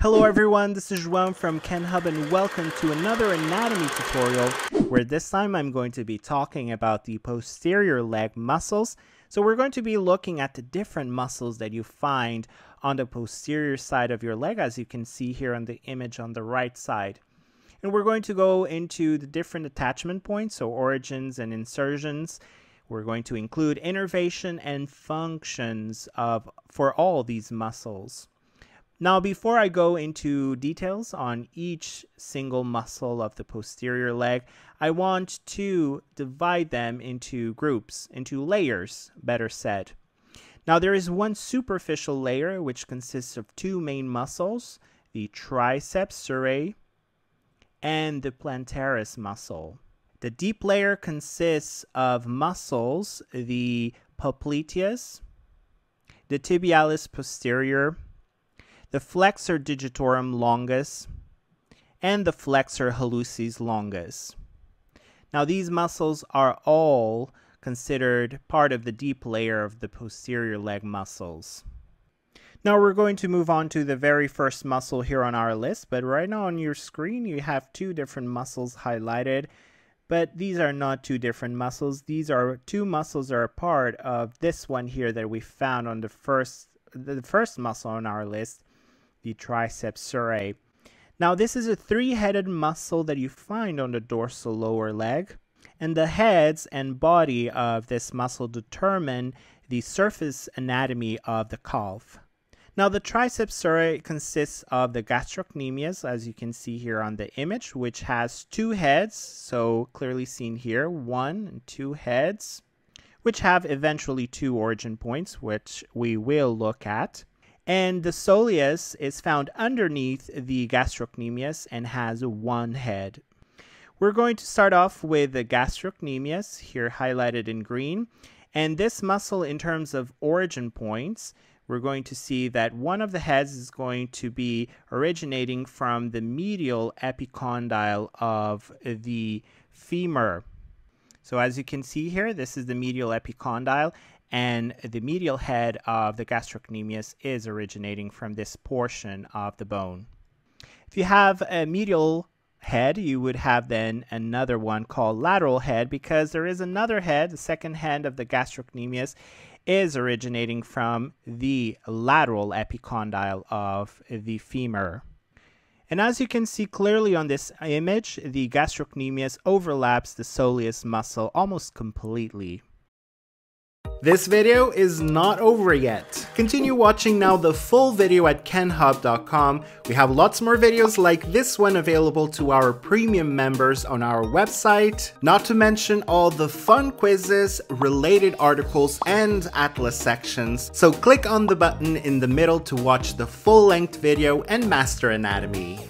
Hello everyone, this is Juan from KenHub and welcome to another anatomy tutorial where this time I'm going to be talking about the posterior leg muscles. So we're going to be looking at the different muscles that you find on the posterior side of your leg as you can see here on the image on the right side. And we're going to go into the different attachment points, so origins and insertions. We're going to include innervation and functions of for all these muscles. Now, before I go into details on each single muscle of the posterior leg, I want to divide them into groups, into layers, better said. Now, there is one superficial layer which consists of two main muscles, the triceps surae and the plantaris muscle. The deep layer consists of muscles, the popliteus, the tibialis posterior, the flexor digitorum longus, and the flexor hallucis longus. Now, these muscles are all considered part of the deep layer of the posterior leg muscles. Now we're going to move on to the very first muscle here on our list, but right now on your screen you have two different muscles highlighted, but these are not two different muscles. These are two muscles that are a part of this one here that we found on the first the first muscle on our list, the triceps surae. Now this is a three-headed muscle that you find on the dorsal lower leg, and the heads and body of this muscle determine the surface anatomy of the calf. Now the triceps surae consists of the gastrocnemius, as you can see here on the image, which has two heads, so clearly seen here, one and two heads, which have eventually two origin points, which we will look at. And the soleus is found underneath the gastrocnemius and has one head. We're going to start off with the gastrocnemius, here highlighted in green. And this muscle, in terms of origin points, we're going to see that one of the heads is going to be originating from the medial epicondyle of the femur. So as you can see here, this is the medial epicondyle, and the medial head of the gastrocnemius is originating from this portion of the bone. If you have a medial head, you would have then another one called lateral head because there is another head, the second head of the gastrocnemius is originating from the lateral epicondyle of the femur. And as you can see clearly on this image, the gastrocnemius overlaps the soleus muscle almost completely. This video is not over yet. Continue watching now the full video at kenhub.com. We have lots more videos like this one available to our premium members on our website, not to mention all the fun quizzes, related articles, and atlas sections. So click on the button in the middle to watch the full-length video and master anatomy.